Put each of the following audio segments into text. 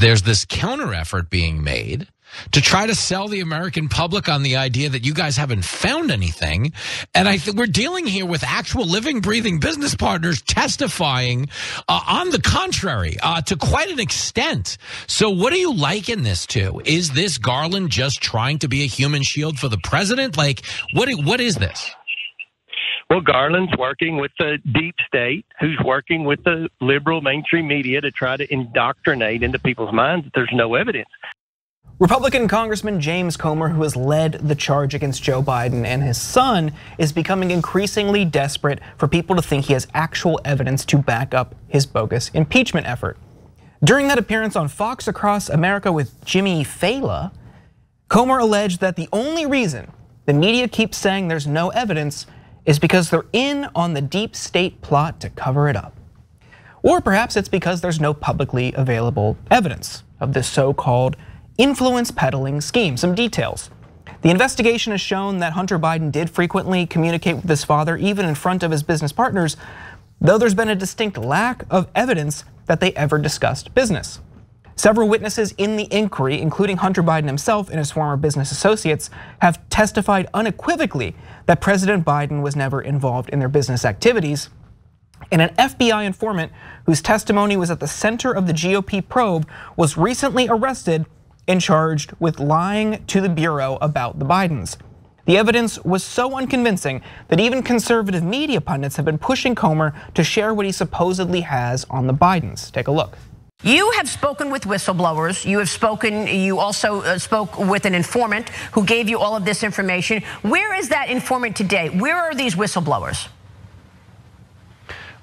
there's this counter effort being made to try to sell the American public on the idea that you guys haven't found anything. And I think we're dealing here with actual living, breathing business partners testifying uh, on the contrary uh, to quite an extent. So, what do you liken this to? Is this Garland just trying to be a human shield for the president? Like, what? What is this? Well, Garland's working with the deep state, who's working with the liberal mainstream media to try to indoctrinate into people's minds that there's no evidence. Republican Congressman James Comer, who has led the charge against Joe Biden and his son, is becoming increasingly desperate for people to think he has actual evidence to back up his bogus impeachment effort. During that appearance on Fox Across America with Jimmy Failla, Comer alleged that the only reason the media keeps saying there's no evidence is because they're in on the deep state plot to cover it up. Or perhaps it's because there's no publicly available evidence of this so called influence peddling scheme. Some details. The investigation has shown that Hunter Biden did frequently communicate with his father, even in front of his business partners, though there's been a distinct lack of evidence that they ever discussed business. Several witnesses in the inquiry, including Hunter Biden himself and his former business associates, have testified unequivocally that President Biden was never involved in their business activities. And an FBI informant whose testimony was at the center of the GOP probe was recently arrested and charged with lying to the Bureau about the Bidens. The evidence was so unconvincing that even conservative media pundits have been pushing Comer to share what he supposedly has on the Bidens. Take a look. You have spoken with whistleblowers. You have spoken, you also uh, spoke with an informant who gave you all of this information. Where is that informant today? Where are these whistleblowers?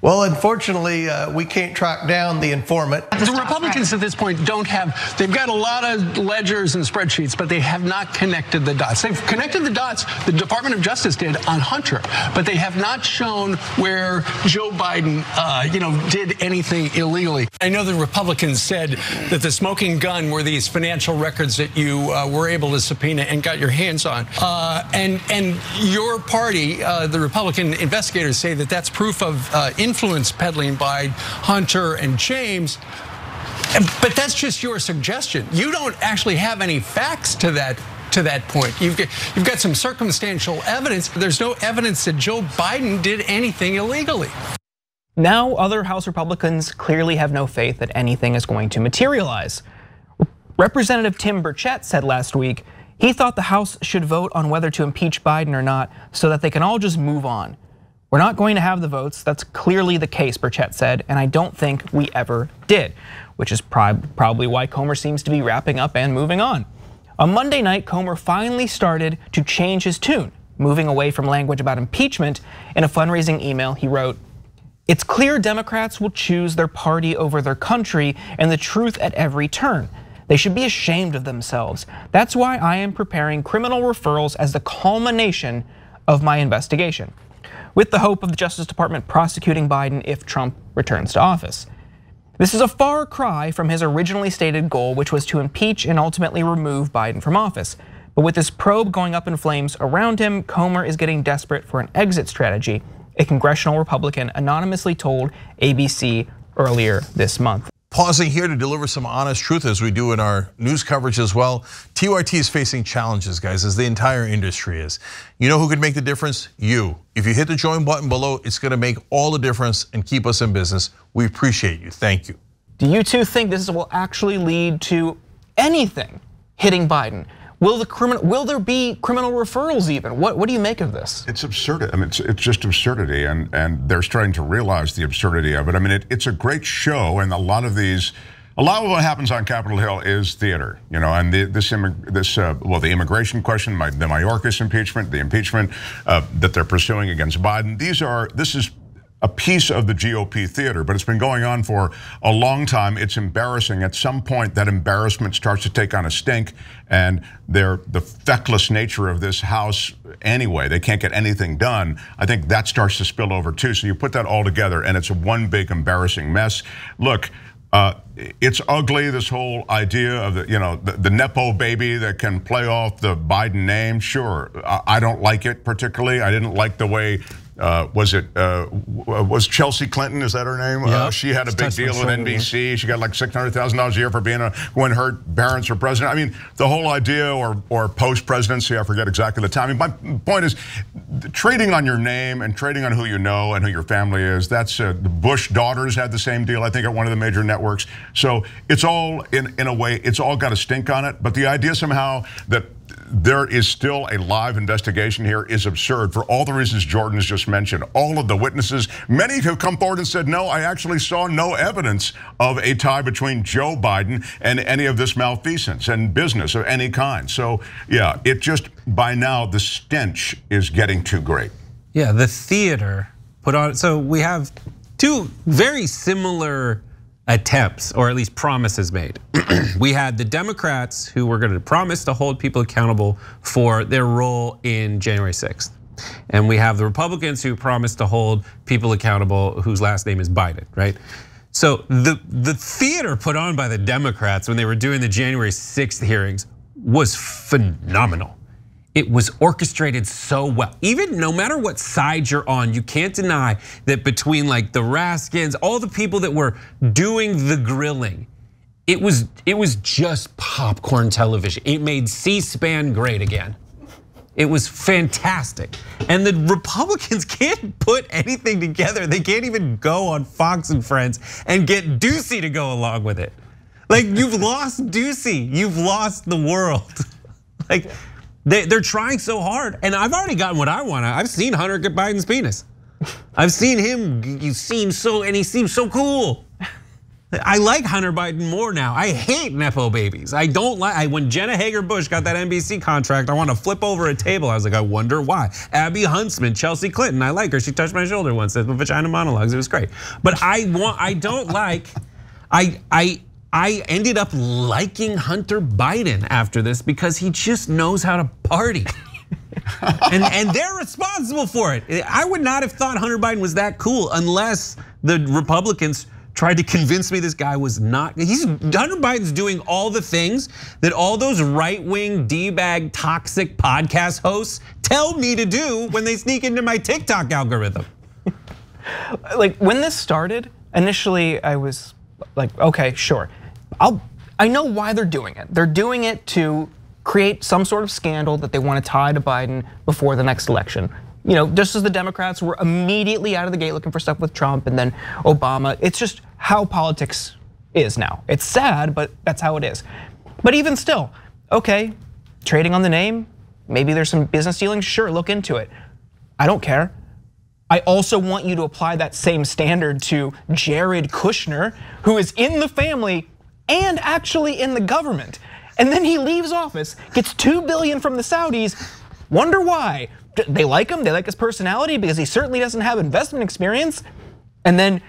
Well, unfortunately, uh, we can't track down the informant. The Republicans at this point don't have, they've got a lot of ledgers and spreadsheets, but they have not connected the dots. They've connected the dots, the Department of Justice did on Hunter, but they have not shown where Joe Biden, uh, you know, did anything illegally. I know the Republicans said that the smoking gun were these financial records that you uh, were able to subpoena and got your hands on. Uh, and, and your party, uh, the Republican investigators say that that's proof of uh, influence peddling by Hunter and James. But that's just your suggestion. You don't actually have any facts to that to that point. You've got, you've got some circumstantial evidence. But there's no evidence that Joe Biden did anything illegally. Now, other House Republicans clearly have no faith that anything is going to materialize. Representative Tim Burchett said last week he thought the House should vote on whether to impeach Biden or not so that they can all just move on. We're not going to have the votes. That's clearly the case, Burchett said, and I don't think we ever did, which is probably why Comer seems to be wrapping up and moving on. On Monday night, Comer finally started to change his tune, moving away from language about impeachment. In a fundraising email, he wrote, It's clear Democrats will choose their party over their country and the truth at every turn. They should be ashamed of themselves. That's why I am preparing criminal referrals as the culmination of my investigation with the hope of the Justice Department prosecuting Biden if Trump returns to office. This is a far cry from his originally stated goal, which was to impeach and ultimately remove Biden from office. But with this probe going up in flames around him, Comer is getting desperate for an exit strategy, a congressional Republican anonymously told ABC earlier this month. Pausing here to deliver some honest truth as we do in our news coverage as well. TYT is facing challenges, guys, as the entire industry is. You know who could make the difference? You. If you hit the join button below, it's gonna make all the difference and keep us in business. We appreciate you. Thank you. Do you two think this will actually lead to anything hitting Biden? Will the criminal? Will there be criminal referrals even? What What do you make of this? It's absurd. I mean, it's, it's just absurdity, and and they're starting to realize the absurdity of it. I mean, it, it's a great show, and a lot of these. A lot of what happens on Capitol Hill is theater, you know, and the, this, this uh, well, the immigration question, the Mayorkas impeachment, the impeachment uh, that they're pursuing against Biden. These are, this is a piece of the GOP theater, but it's been going on for a long time. It's embarrassing. At some point, that embarrassment starts to take on a stink, and they're the feckless nature of this House anyway. They can't get anything done. I think that starts to spill over too. So you put that all together, and it's a one big embarrassing mess. Look. Uh, it's ugly. This whole idea of the, you know, the, the, nepo baby that can play off the Biden name. Sure, I, I don't like it particularly. I didn't like the way uh, was it uh, was Chelsea Clinton? Is that her name? Uh, she had a big deal with NBC. She got like six hundred thousand dollars a year for being a when her parents were president. I mean, the whole idea, or or post presidency, I forget exactly the timing. My point is, trading on your name and trading on who you know and who your family is. That's uh, the Bush daughters had the same deal. I think at one of the major networks. So it's all in in a way, it's all got a stink on it. But the idea somehow that there is still a live investigation here is absurd for all the reasons Jordan has just mentioned. All of the witnesses, many have come forward and said, no, I actually saw no evidence of a tie between Joe Biden and any of this malfeasance and business of any kind. So, yeah, it just, by now, the stench is getting too great. Yeah, the theater put on. So we have two very similar attempts, or at least promises made. we had the Democrats who were going to promise to hold people accountable for their role in January 6th. And we have the Republicans who promised to hold people accountable whose last name is Biden, right? So the the theater put on by the Democrats when they were doing the January 6th hearings was phenomenal. It was orchestrated so well. Even no matter what side you're on, you can't deny that between like the Raskins, all the people that were doing the grilling, it was it was just popcorn television. It made C-SPAN great again. It was fantastic. And the Republicans can't put anything together. They can't even go on Fox and Friends and get Doocy to go along with it. Like you've lost Doocy, you've lost the world. Like they, they're trying so hard, and I've already gotten what I want. I've seen Hunter get Biden's penis. I've seen him. He seems so, and he seems so cool. I like Hunter Biden more now. I hate nepo babies. I don't like. I, when Jenna Hager Bush got that NBC contract, I want to flip over a table. I was like, I wonder why. Abby Huntsman, Chelsea Clinton. I like her. She touched my shoulder once the Vagina Monologues. It was great. But I want. I don't like. I I I ended up liking Hunter Biden after this because he just knows how to party. and, and they're responsible for it. I would not have thought Hunter Biden was that cool unless the Republicans tried to convince me this guy was not. He's Hunter Biden's doing all the things that all those right-wing d-bag toxic podcast hosts tell me to do when they sneak into my TikTok algorithm. like when this started, initially I was like, okay, sure. I'll I know why they're doing it. They're doing it to create some sort of scandal that they want to tie to Biden before the next election. You know, just as the Democrats were immediately out of the gate looking for stuff with Trump and then Obama. It's just how politics is now. It's sad, but that's how it is. But even still, okay, trading on the name, maybe there's some business dealings, sure, look into it. I don't care. I also want you to apply that same standard to Jared Kushner, who is in the family and actually in the government. And then he leaves office, gets 2 billion from the Saudis. Wonder why? They like him, they like his personality because he certainly doesn't have investment experience. And then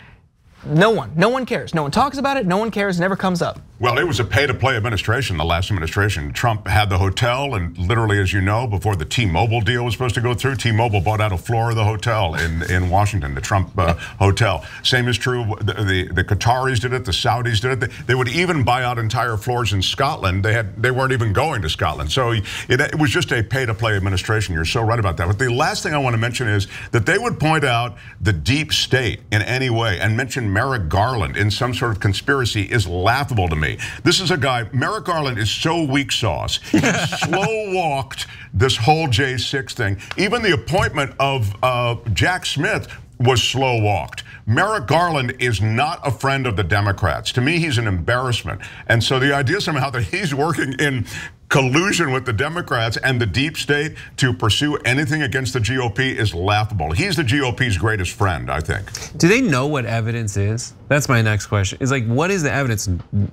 no one, no one cares. No one talks about it, no one cares, never comes up. Well, it was a pay to play administration, the last administration. Trump had the hotel, and literally, as you know, before the T Mobile deal was supposed to go through, T Mobile bought out a floor of the hotel in, in Washington, the Trump uh, hotel. Same is true, the, the, the Qataris did it, the Saudis did it. They, they would even buy out entire floors in Scotland. They, had, they weren't even going to Scotland. So it, it was just a pay to play administration. You're so right about that. But the last thing I want to mention is that they would point out the deep state in any way and mention Merrick Garland in some sort of conspiracy is laughable to me. This is a guy, Merrick Garland is so weak sauce. He slow walked this whole J6 thing. Even the appointment of uh, Jack Smith was slow walked. Merrick Garland is not a friend of the Democrats. To me, he's an embarrassment. And so the idea somehow that he's working in collusion with the Democrats and the deep state to pursue anything against the GOP is laughable. He's the GOP's greatest friend, I think. Do they know what evidence is? That's my next question. Is like, what is the evidence?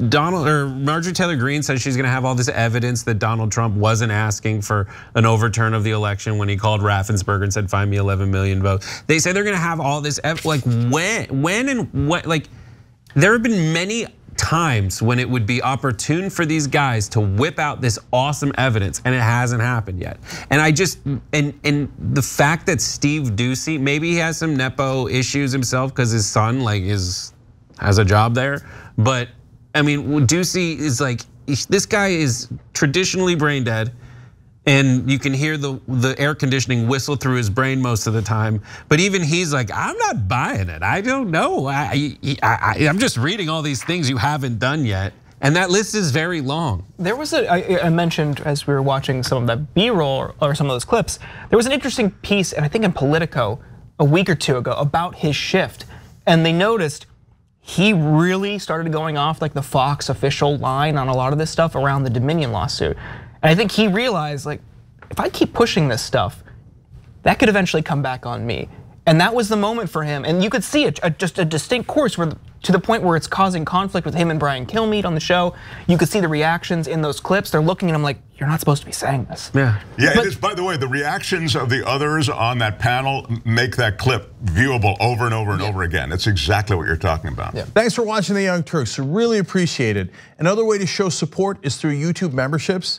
Donald or Marjorie Taylor Greene says she's gonna have all this evidence that Donald Trump wasn't asking for an overturn of the election when he called Raffensperger and said, "Find me 11 million votes." They say they're gonna have all this. Like when, when, and what? Like there have been many times when it would be opportune for these guys to whip out this awesome evidence and it hasn't happened yet. And I just and and the fact that Steve Doocy maybe he has some nepo issues himself because his son like is has a job there, but I mean Doocy is like this guy is traditionally brain dead. And you can hear the the air conditioning whistle through his brain most of the time. But even he's like, I'm not buying it. I don't know. I, I, am just reading all these things you haven't done yet. And that list is very long. There was a I, I mentioned as we were watching some of that B-roll or, or some of those clips, there was an interesting piece, and I think in Politico a week or two ago about his shift. And they noticed he really started going off like the Fox official line on a lot of this stuff around the Dominion lawsuit. And I think he realized like, if I keep pushing this stuff, that could eventually come back on me. And that was the moment for him. And you could see it, just a distinct course where to the point where it's causing conflict with him and Brian Kilmeade on the show. You could see the reactions in those clips. They're looking at him like, you're not supposed to be saying this. Yeah. Yeah, but, it is. By the way, the reactions of the others on that panel make that clip viewable over and over and yeah. over again. It's exactly what you're talking about. Yeah. Thanks for watching The Young Turks. Really appreciate it. Another way to show support is through YouTube memberships.